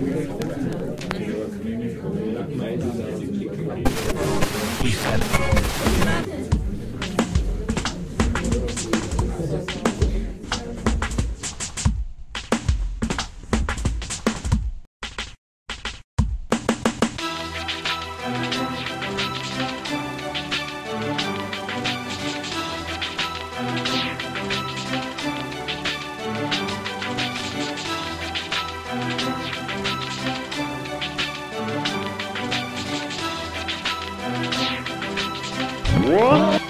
Ladies What?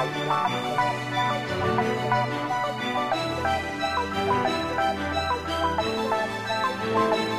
Thank you.